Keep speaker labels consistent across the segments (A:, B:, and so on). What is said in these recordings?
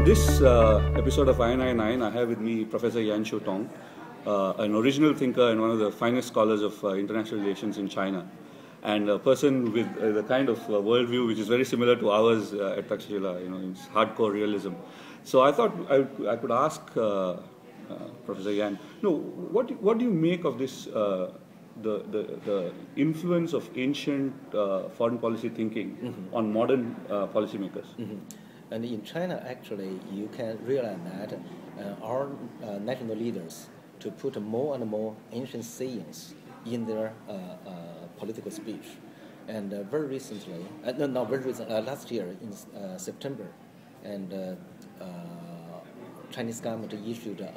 A: On this uh, episode of INI9, I have with me Professor Yan Xuetong, uh, an original thinker and one of the finest scholars of uh, international relations in China, and a person with uh, the kind of uh, worldview which is very similar to ours uh, at Takshashila, you know, it's hardcore realism. So I thought I, I could ask uh, uh, Professor Yan, no, what, what do you make of this, uh, the, the, the influence of ancient uh, foreign policy thinking on modern uh, policymakers?
B: And in China, actually, you can realize that uh, our uh, national leaders to put more and more ancient sayings in their uh, uh, political speech. And uh, very recently, uh, no, not very recent, uh, last year in September, and Chinese government issued a,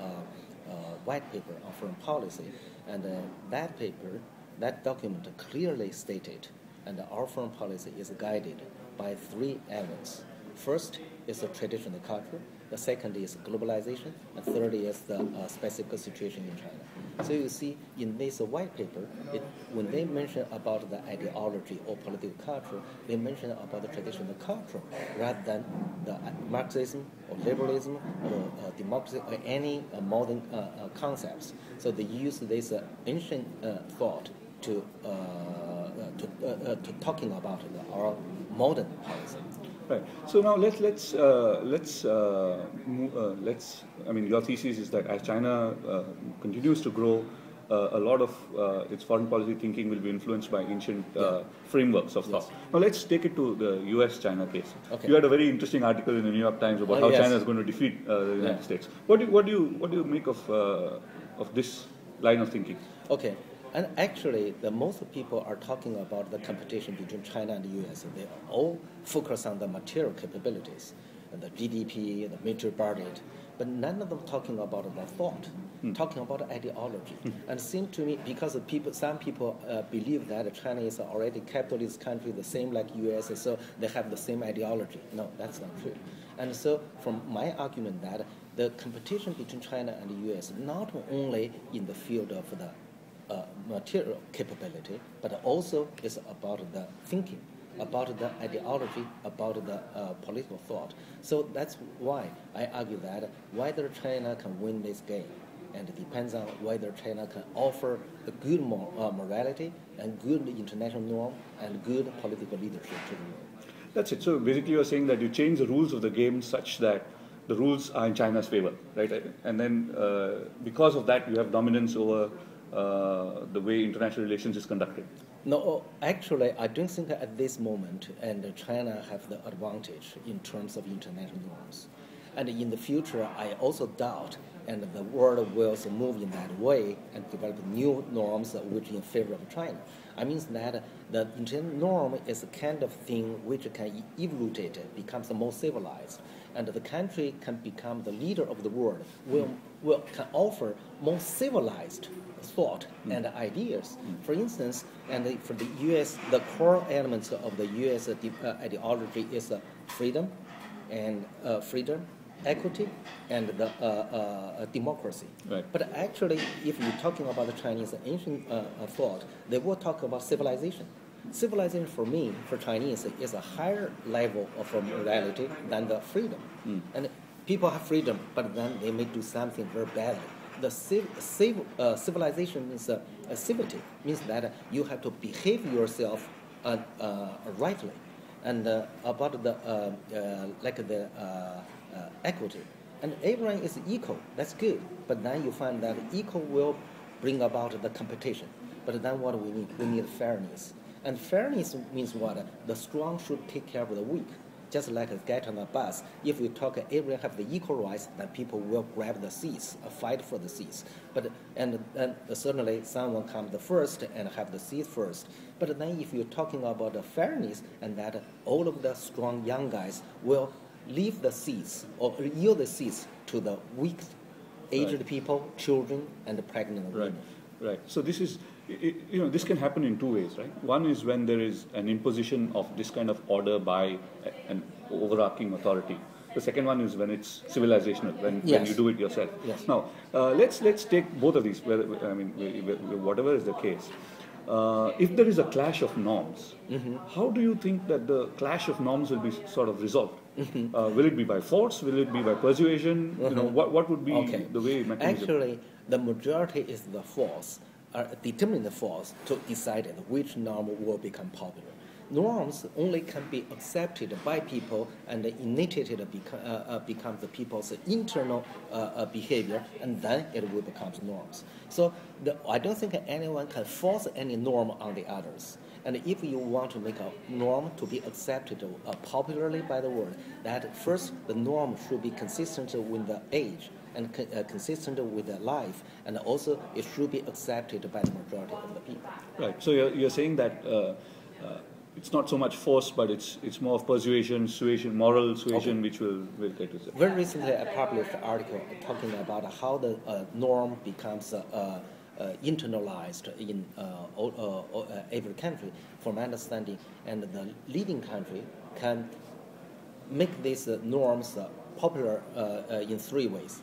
B: a white paper on foreign policy, and that paper, that document clearly stated, and our foreign policy is guided by three elements. First is the traditional culture. The second is globalization. And third is the uh, specific situation in China. So you see, in this white paper, it, when they mention about the ideology or political culture, they mention about the traditional culture rather than the Marxism or liberalism or uh, democracy or any uh, modern uh, uh, concepts. So they use this uh, ancient uh, thought to, uh, uh, to, uh, uh, to talking about our modern policy.
A: Right. So now let's let's uh, let's uh, move, uh, let's. I mean, your thesis is that as China uh, continues to grow, uh, a lot of uh, its foreign policy thinking will be influenced by ancient uh, frameworks of thought. Now let's take it to the U.S.-China case.
B: Okay.
A: You had a very interesting article in the New York Times about how
B: yes.
A: China is going to defeat uh, the United
B: Yeah.
A: States. What do you, what do you what do you make of uh, of this line of thinking?
B: Okay, and actually, the most people are talking about the competition between China and the U.S. They all focus on the material capabilities, and the GDP, the military budget, but none of them talking about the thought, talking about ideology. And it seems to me because of people, some people uh, believe that China is already capitalist country, the same like U.S., so they have the same ideology. No, that's not true. And so, from my argument that the competition between China and the U.S. not only in the field of the uh, material capability, but also is about the thinking, about the ideology, about the uh, political thought. So that's why I argue that whether China can win this game, and it depends on whether China can offer a good mor- uh, morality and good international norm and good political leadership to the world.
A: That's it. So basically, you're saying that you change the rules of the game such that the rules are in China's favor, right? And then uh, because of that, you have dominance over uh, the way international relations is conducted.
B: No, actually, I don't think at this moment, and China have the advantage in terms of international norms. And in the future, I also doubt, and the world will move in that way and develop new norms which in favor of China. I mean that the international norm is a kind of thing which can evolve, it, becomes more civilized, and the country can become the leader of the world, will, will can offer more civilized thought and ideas. For instance, and for the U.S., the core elements of the U.S. uh, ideology is uh, freedom, and uh, freedom, equity, and the uh, uh, democracy.
A: Right.
B: But actually, if you're talking about the Chinese ancient uh, uh, thought, they will talk about civilization. Civilization for me, for Chinese, is a higher level of uh, morality than the freedom. And people have freedom, but then they may do something very badly. The civ- civ- uh, civilization means uh, uh, civility, means that uh, you have to behave yourself uh, uh, rightly. And uh, about the uh, uh, like the uh, equity, and everyone is equal. That's good. But then you find that equal will bring about the competition. But then what we need? We need fairness. And fairness means what? The strong should take care of the weak. Just like a get on a bus, if we talk everyone have the equal rights, then people will grab the seats, uh, fight for the seats. But and then certainly someone comes the first and have the seat first. But then if you're talking about the fairness and that all of the strong young guys will leave the seeds or yield the seeds to the weak, aged
A: Right.
B: people, children, and the pregnant
A: Right,
B: women.
A: right. So this is, i- i- you know, this can happen in two ways, right? One is when there is an imposition of this kind of order by an overarching authority. The second one is when it's civilizational, when, when you do it yourself.
B: Yes.
A: Now, uh, let's let's take both of these. Whether, I mean, wh- wh- whatever is the case. Uh, if there is a clash of norms,
B: Mm-hmm.
A: how do you think that the clash of norms will be sort of resolved?
B: Mm-hmm.
A: Uh, will it be by force? Will it be by persuasion? You know, what, what would be
B: Okay.
A: the way mechanism?
B: Actually, the majority is the force, uh, determine the force to decide which norm will become popular. Norms only can be accepted by people and initiated beca- uh, uh, becomes the people's internal uh, uh, behavior, and then it will become norms. So the, I don't think anyone can force any norm on the others. And if you want to make a norm to be accepted uh, popularly by the world, that first the norm should be consistent with the age and co- uh, consistent with the life, and also it should be accepted by the majority of the people.
A: Right. So you're, you're saying that uh, uh, it's not so much force, but it's it's more of persuasion, suasion, moral suasion, which will will get to that.
B: Very recently, I published an article talking about how the uh, norm becomes uh, uh, uh, internalized in uh, every country, from my understanding, and the leading country can make these uh, norms uh, popular uh, in three ways.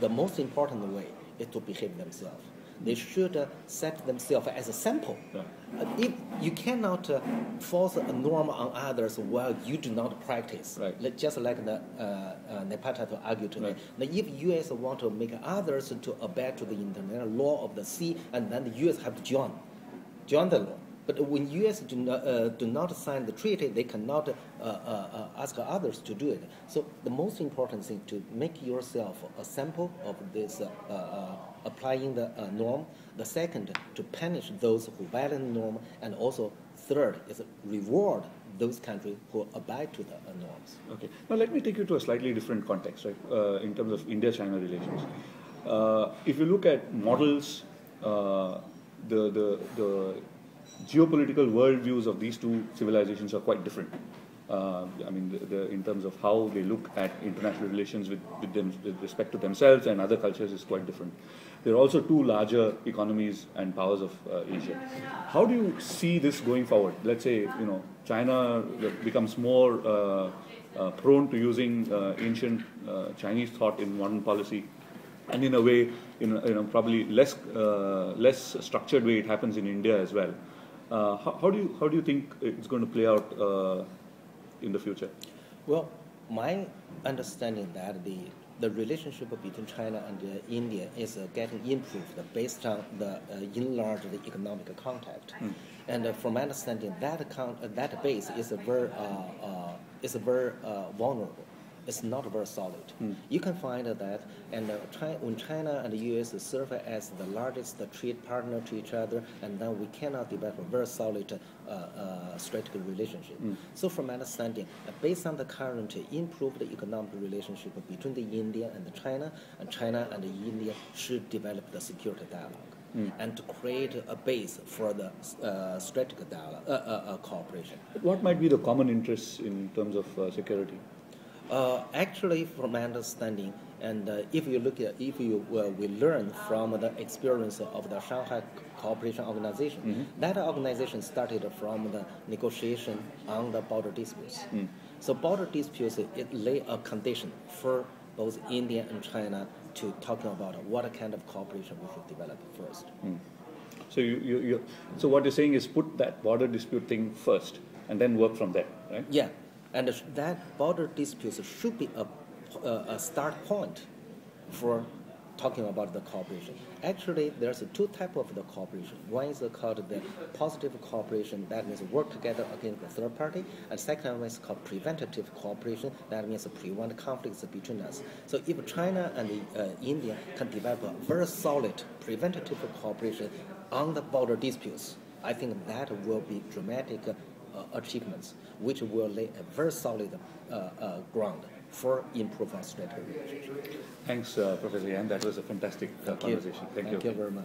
B: The most important way is to behave themselves. They should uh, set themselves as a sample.
A: Yeah.
B: Uh, if you cannot uh, force a norm on others while you do not practice,
A: Right.
B: just like the uh, uh, Nepata to argue today.
A: Right.
B: Now, if U.S. want to make others to obey to the international law of the sea, and then the U.S. have to join, join the law. But when U.S. do not, uh, do not sign the treaty, they cannot uh, uh, ask others to do it. So the most important thing to make yourself a sample of this uh, uh, applying the uh, norm. The second, to punish those who violate the norm, and also third is reward those countries who abide to the norms.
A: Okay. Now let me take you to a slightly different context, right? In terms of India-China relations, if you look at models, the the the geopolitical worldviews of these two civilizations are quite different. Uh, I mean, the, the, in terms of how they look at international relations with, with them, with respect to themselves and other cultures, is quite different. There are also two larger economies and powers of uh, Asia. How do you see this going forward? Let's say you know China becomes more uh, uh, prone to using uh, ancient uh, Chinese thought in modern policy, and in a way, in a, you know, probably less less structured way it happens in India as well. Uh, how, how do you how do you think it's going to play out uh, in the future?
B: Well, my understanding that the the relationship between China and uh, India is uh, getting improved based on the uh, enlarged economic contact. And uh, from my understanding, that con- uh, that base is a very uh, uh, is a very uh, vulnerable. It's not very solid. You can find that, and uh, when China and the U.S. serve as the largest trade partner to each other, and then we cannot develop a very solid uh, uh, strategic relationship. So, from my understanding, uh, based on the current improved economic relationship between the India and the China, and China and the India should develop the security dialogue. And to create a base for the uh, strategic dialogue, uh, uh, uh, cooperation.
A: What might be the common interests in terms of uh, security?
B: Uh, actually, from my understanding, and uh, if you look at, if you uh, we learn from the experience of the Shanghai Cooperation Organization, that organization started from the negotiation on the border disputes. So border disputes it lay a condition for both India and China to talking about what kind of cooperation we should develop first.
A: So you, you, you so what you're saying is put that border dispute thing first, and then work from there, right?
B: Yeah, and that border disputes should be a, a, a start point for talking about the cooperation. Actually, there's two types of the cooperation. One is called the positive cooperation, that means work together against the third party, and second one is called preventative cooperation, that means prevent conflicts between us. So if China and uh, India can develop a very solid preventative cooperation on the border disputes, I think that will be dramatic uh, achievements, which will lay a very solid uh, uh, ground for improving strategic relationship.
A: Thanks, uh, Professor Yan. That was a fantastic uh,
B: Thank you.
A: conversation. Thank,
B: Thank you very much.